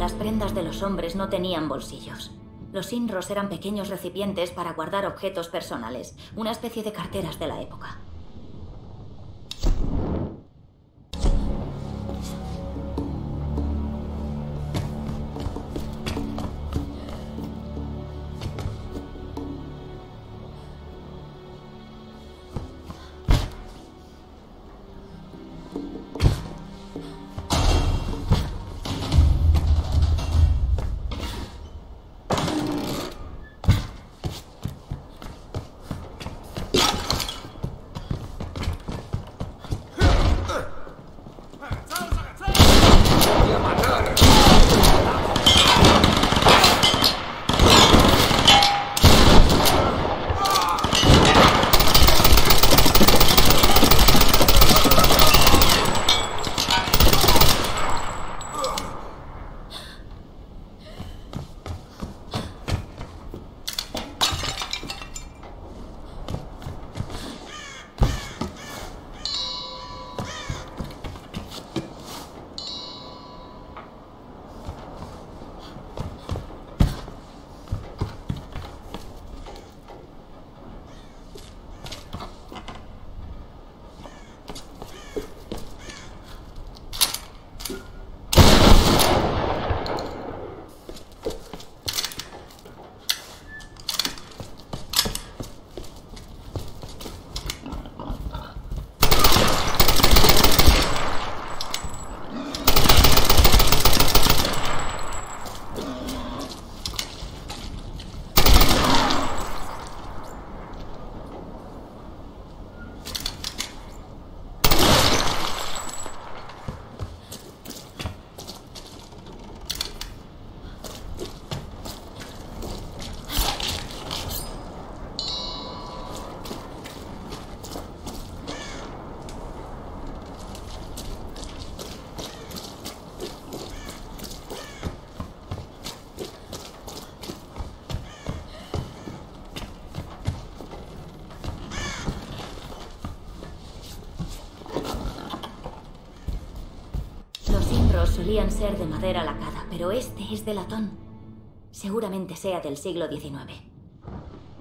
las prendas de los hombres no tenían bolsillos. Los inros eran pequeños recipientes para guardar objetos personales, una especie de carteras de la época. Solían ser de madera lacada, pero este es de latón. Seguramente sea del siglo XIX.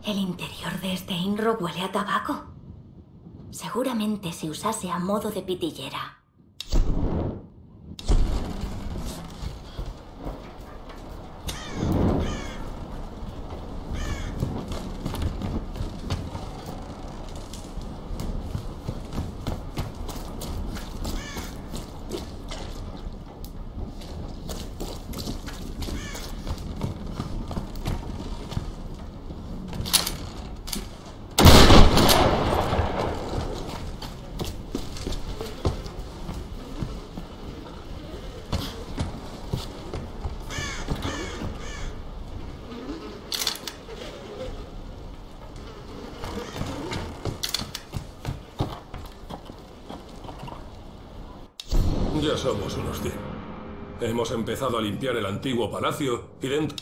El interior de este inro huele a tabaco. Seguramente se usase a modo de pitillera. Ya somos unos 100. Hemos empezado a limpiar el antiguo palacio y dentro...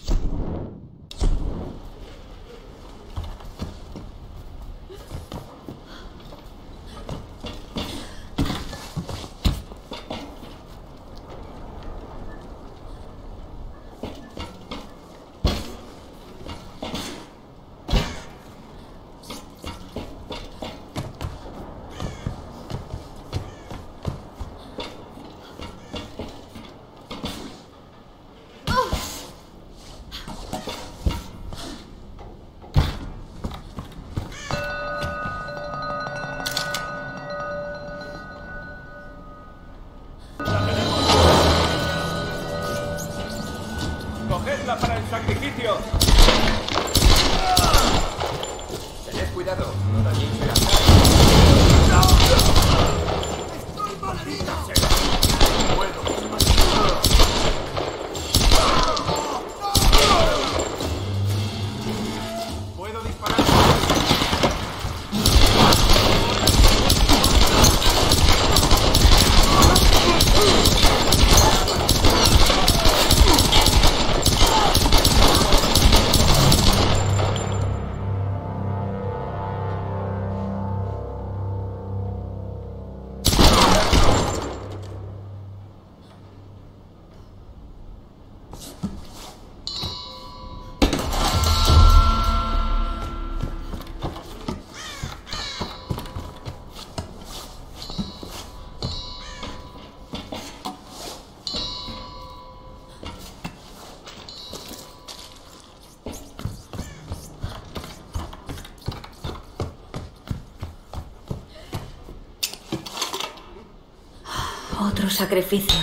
sacrificio.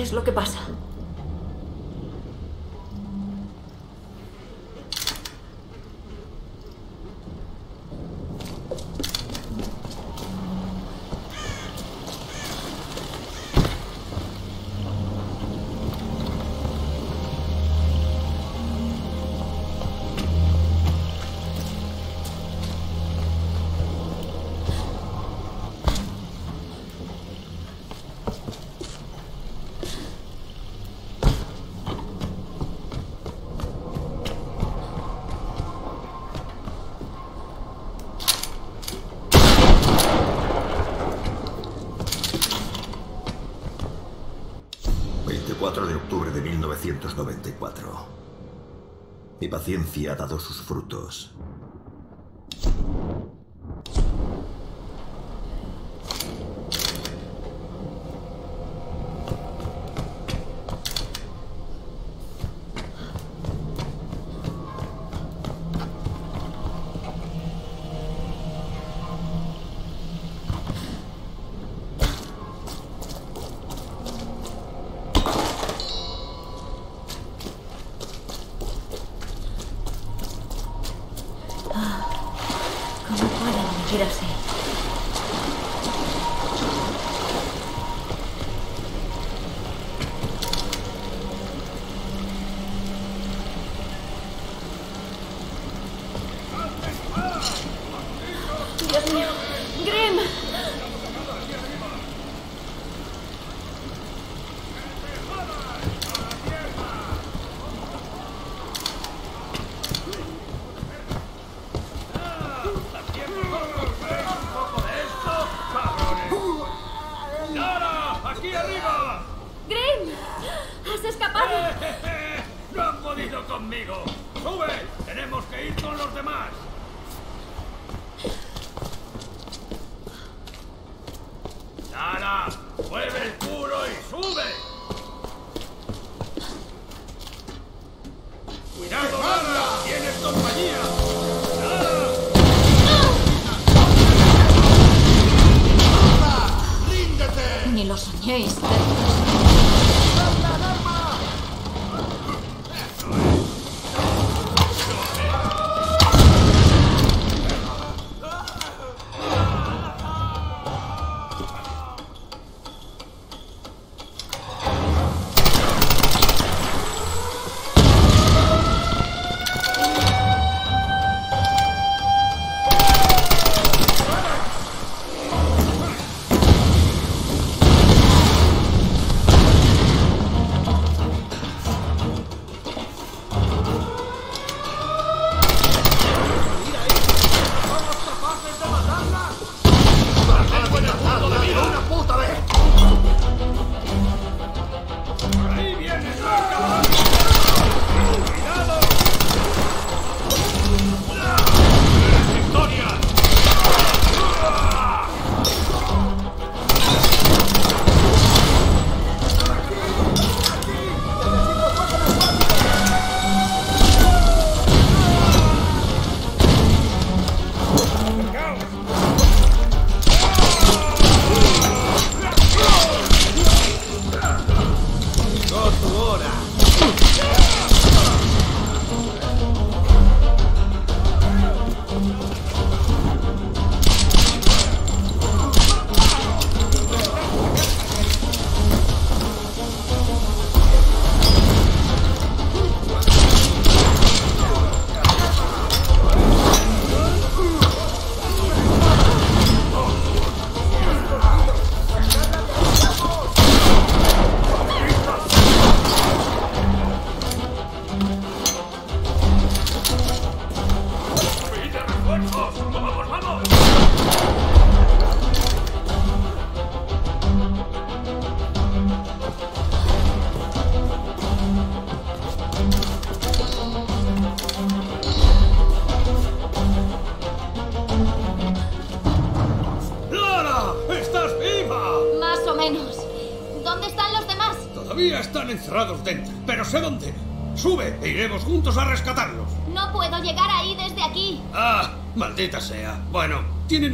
Es lo que pasa? Mi paciencia ha dado sus frutos.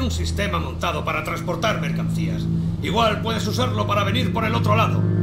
un sistema montado para transportar mercancías. Igual puedes usarlo para venir por el otro lado.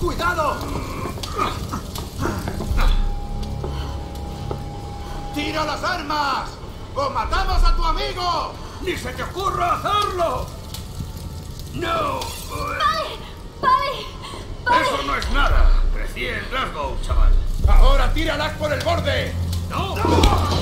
¡Cuidado! ¡Tira las armas! ¡O matamos a tu amigo! ¡Ni se te ocurra hacerlo! ¡No! ¡Vale! Eso no es nada. Crecí en Glasgow, chaval. ¡Ahora tíralas por el borde! ¡No! No.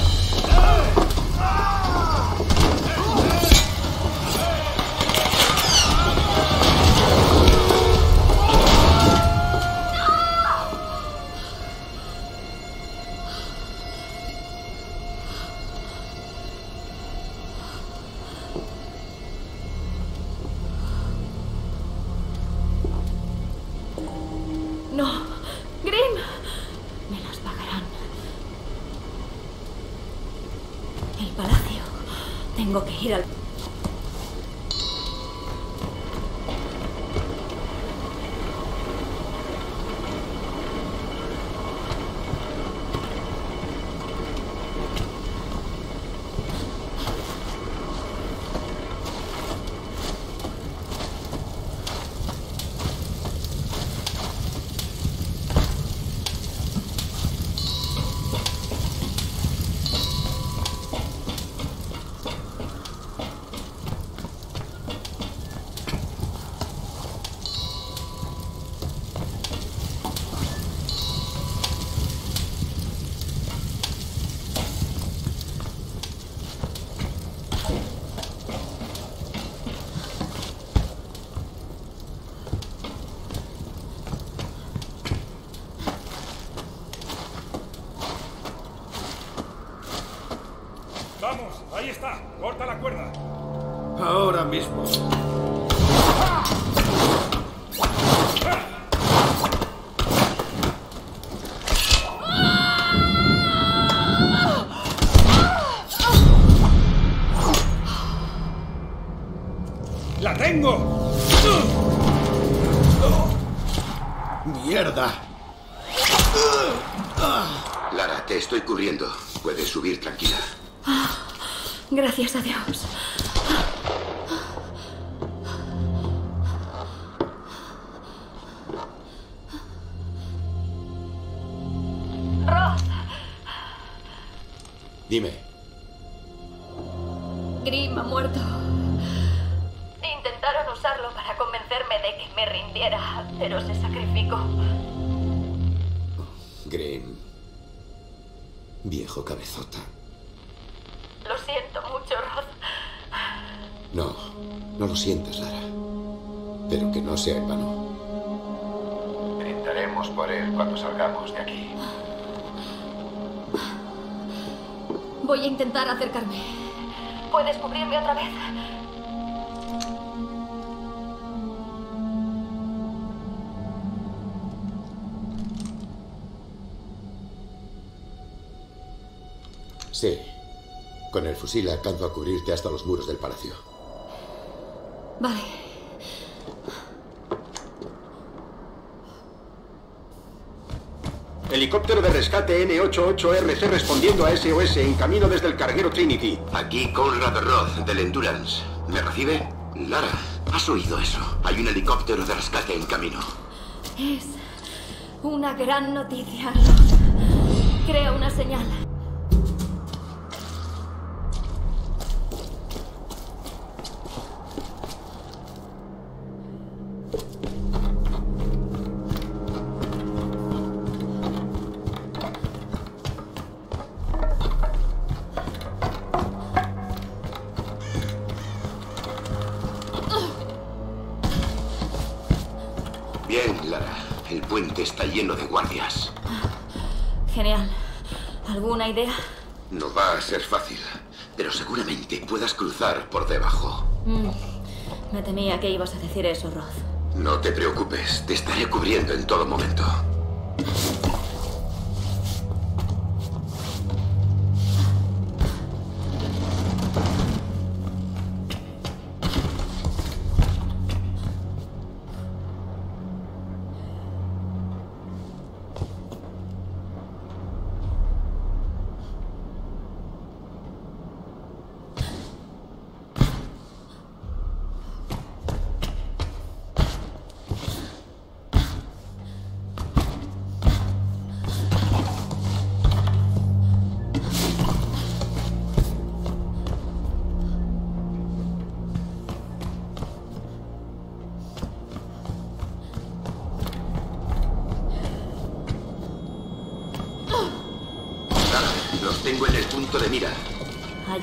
Tengo que Pero que no sea en vano. Brindaremos por él cuando salgamos de aquí. Voy a intentar acercarme. ¿Puedes cubrirme otra vez? Sí. Con el fusil alcanzo a cubrirte hasta los muros del palacio. Vale. Helicóptero de rescate N88RC respondiendo a SOS en camino desde el carguero Trinity. Aquí Conrad Roth del Endurance. ¿Me recibe? Lara, ¿has oído eso? Hay un helicóptero de rescate en camino. Es una gran noticia, Ross. Crea una señal. Me temía que ibas a decir eso, Roth. No te preocupes, te estaré cubriendo en todo momento.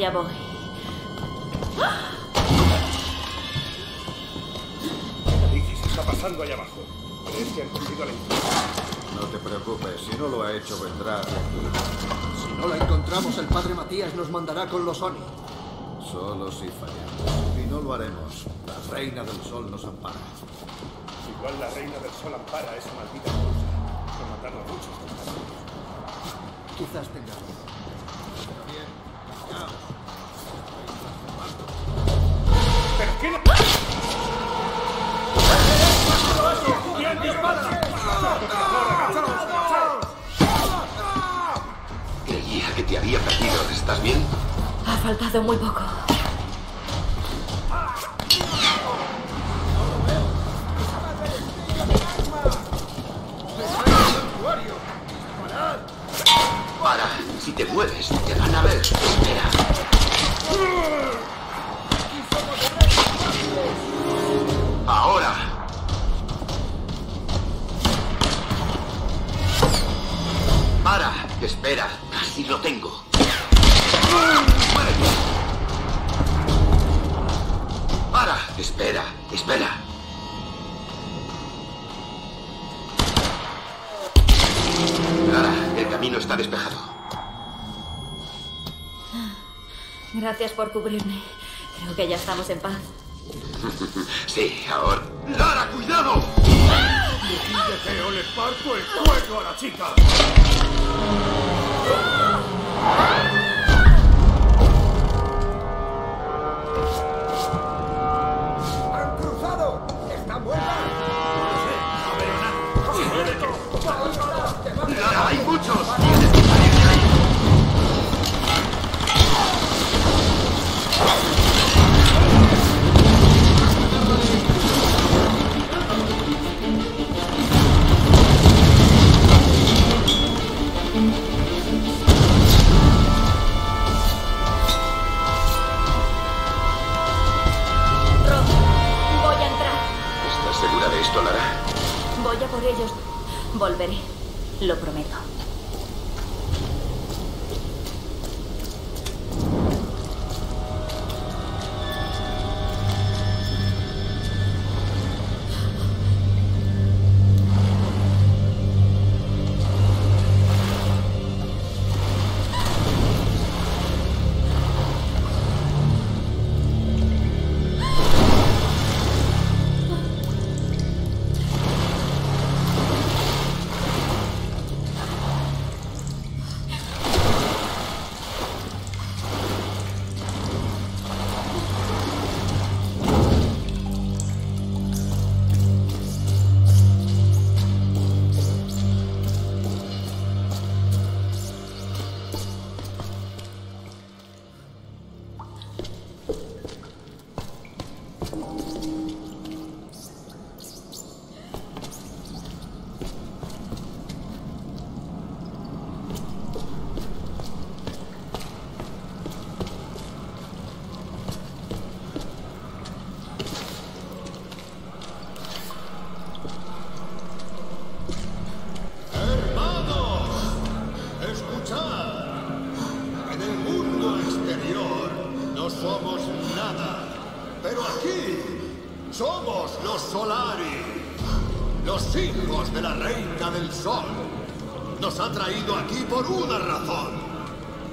llamo ¿Estás bien? Ha faltado muy poco. Para. Si te mueves, te van a ver. Espera. Ahora. Para. Espera. Casi lo tengo. Para. Espera. Espera. Lara, el camino está despejado. Gracias por cubrirme. Creo que ya estamos en paz. Sí, ahora. ¡Lara, cuidado! ¡Dejíndete o le parto el cuello a la chica!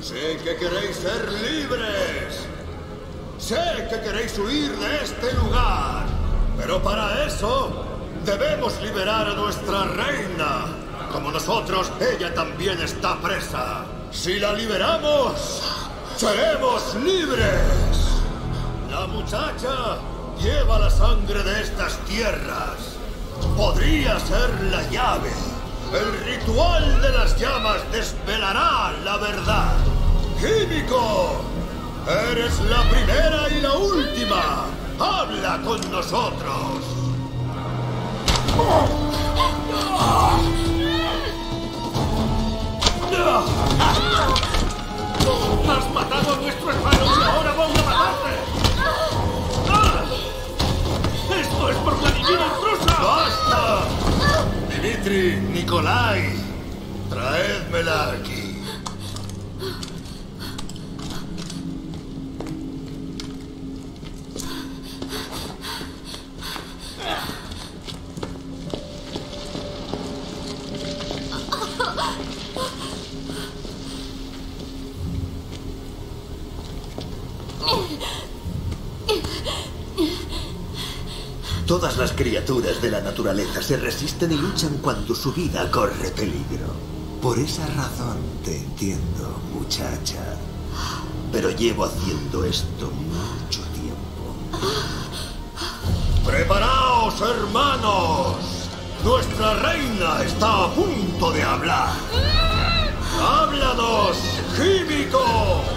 Sé que queréis ser libres. Sé que queréis huir de este lugar. Pero para eso debemos liberar a nuestra reina. Como nosotros, ella también está presa. Si la liberamos, seremos libres. La muchacha lleva la sangre de estas tierras. Podría ser la llave. El ritual de las llamas desvelará la verdad. ¡Químico! Eres la primera y la última. Habla con nosotros. ¡Has matado a nuestro hermano y ahora voy a matarte! ¡Ah! ¡Esto es por la divina intrusa! ¡Basta! Dimitri, Nikolai, traédmela aquí. Las criaturas de la naturaleza se resisten y luchan cuando su vida corre peligro. Por esa razón te entiendo, muchacha. Pero llevo haciendo esto mucho tiempo. ¡Preparaos, hermanos! Nuestra reina está a punto de hablar. ¡Háblanos, químico!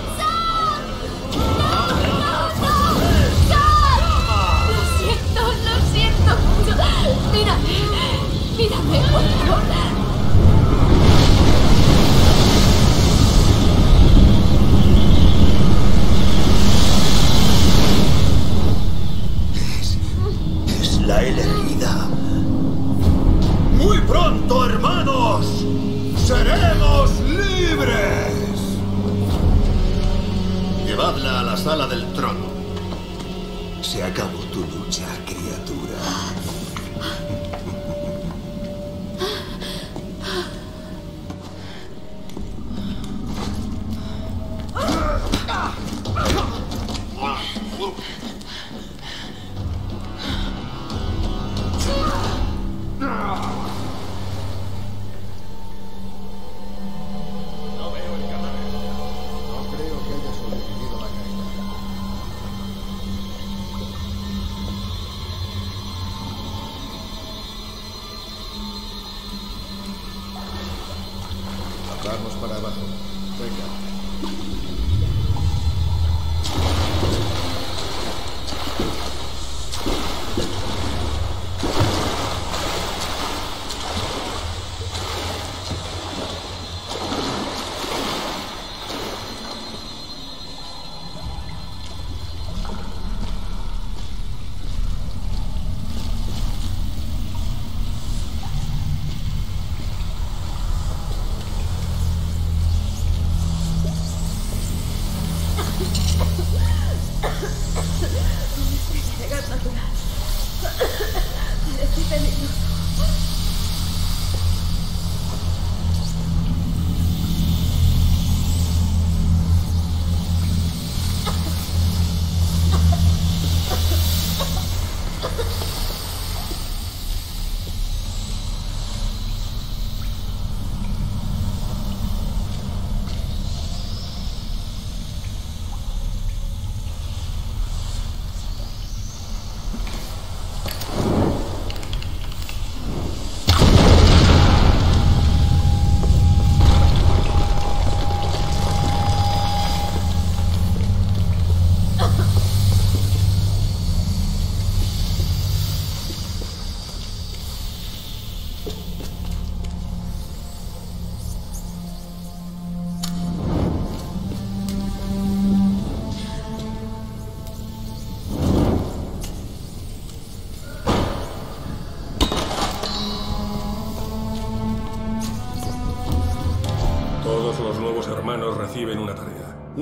Mírame, mírame, por favor. Es la elegida. Muy pronto, hermanos, seremos libres. Llevadla a la sala del trono. Se acabó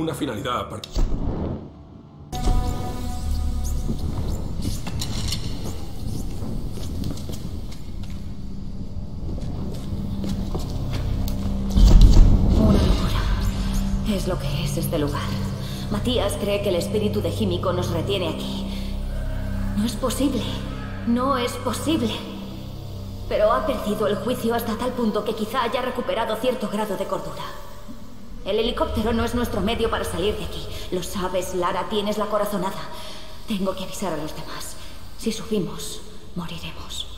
una finalidad aparte. Una locura. Es lo que es este lugar. Matías cree que el espíritu de Jimico nos retiene aquí. No es posible. No es posible. Pero ha perdido el juicio hasta tal punto que quizá haya recuperado cierto grado de cordura. El helicóptero no es nuestro medio para salir de aquí. Lo sabes, Lara, tienes la corazonada. Tengo que avisar a los demás. Si subimos, moriremos.